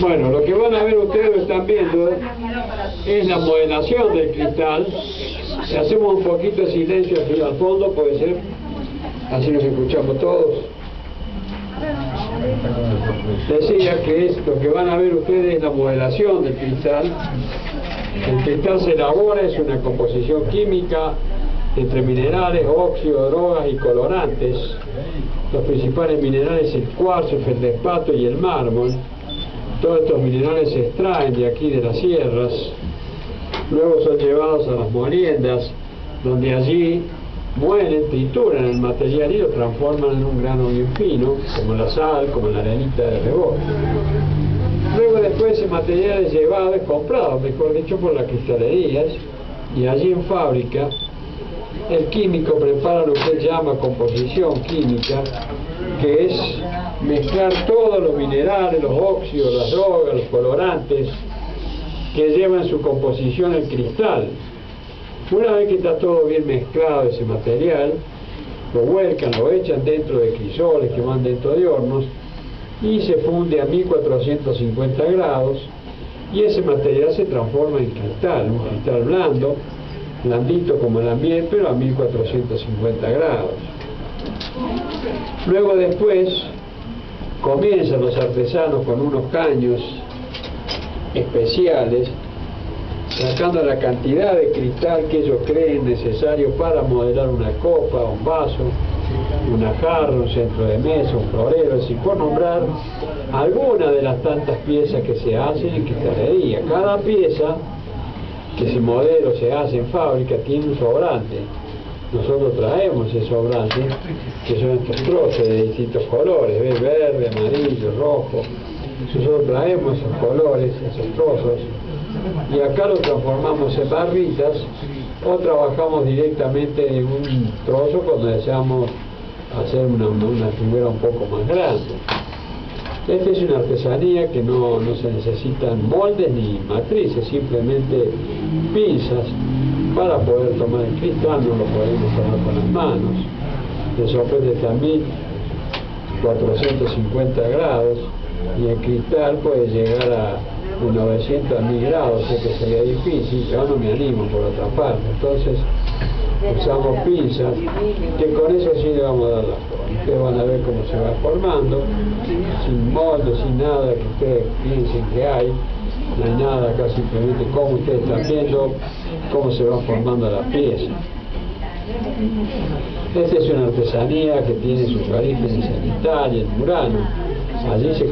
Bueno, lo que van a ver ustedes, lo están viendo, es la modelación del cristal. Le hacemos un poquito de silencio aquí al fondo, puede ser, así nos escuchamos todos. Decía que es, lo que van a ver ustedes es la modelación del cristal. El cristal se elabora, es una composición química entre minerales, óxidos, drogas y colorantes. Los principales minerales el cuarzo, el feldespato y el mármol. Todos estos minerales se extraen de aquí de las sierras, luego son llevados a las moliendas, donde allí muelen, trituran el material y lo transforman en un grano bien fino, como la sal, como la arenita de rebote. Luego después ese material es llevado, es comprado, mejor dicho, por las cristalerías, y allí en fábrica el químico prepara lo que él llama composición química, que es mezclar todos los minerales, los óxidos, las drogas, los colorantes que llevan su composición el cristal. Una vez que está todo bien mezclado ese material, lo vuelcan, lo echan dentro de crisoles que van dentro de hornos y se funde a 1450 grados y ese material se transforma en cristal, un cristal blando, blandito como la miel, pero a 1450 grados. Luego después comienzan los artesanos con unos caños especiales, sacando la cantidad de cristal que ellos creen necesario para modelar una copa, un vaso, una jarra, un centro de mesa, un florero, es decir, por nombrar alguna de las tantas piezas que se hacen en cristalería. Cada pieza que ese modelo se hace en fábrica tiene un sobrante. Nosotros traemos ese sobrante, que son estos trozos de distintos colores, verde, amarillo, rojo. Nosotros traemos esos colores, esos trozos, y acá lo transformamos en barritas o trabajamos directamente en un trozo cuando deseamos hacer una, una figura un poco más grande. Esta es una artesanía que no, se necesitan moldes ni matrices, simplemente pinzas para poder tomar el cristal, no lo podemos tomar con las manos. El soplete también 450 grados y el cristal puede llegar a 900 a 1000 grados, sé que sería difícil, yo no me animo por otra parte. Entonces, usamos pinzas, que con eso sí le vamos a dar la forma. Ustedes van a ver cómo se va formando, sin molde, sin nada que ustedes piensen que hay, no hay nada acá, simplemente como ustedes están viendo cómo se va formando la pieza. Esta es una artesanía que tiene sus orígenes en Italia, en Murano. Allí se